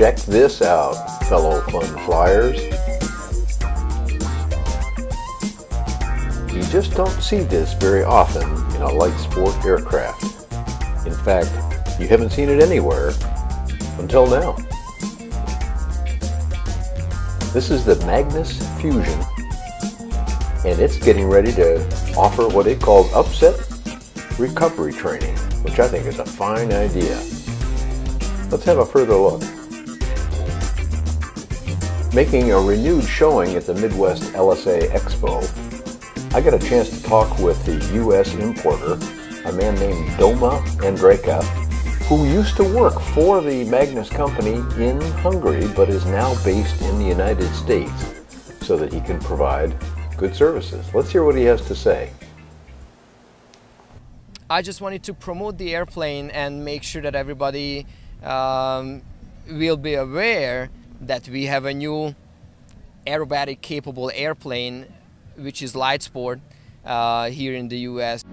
Check this out, fellow fun flyers. You just don't see this very often in a light sport aircraft. In fact, you haven't seen it anywhere until now. This is the Magnus Fusion, and it's getting ready to offer what it calls upset recovery training, which I think is a fine idea. Let's have a further look. Making a renewed showing at the Midwest LSA Expo, I got a chance to talk with the U.S. importer, a man named Doma Andreka, who used to work for the Magnus company in Hungary but is now based in the United States so that he can provide good services. Let's hear what he has to say. I just wanted to promote the airplane and make sure that everybody um, will be aware that we have a new aerobatic capable airplane which is light sport uh, here in the US.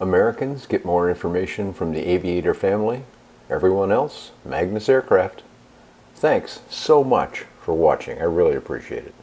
Americans get more information from the aviator family. Everyone else, Magnus Aircraft. Thanks so much for watching. I really appreciate it.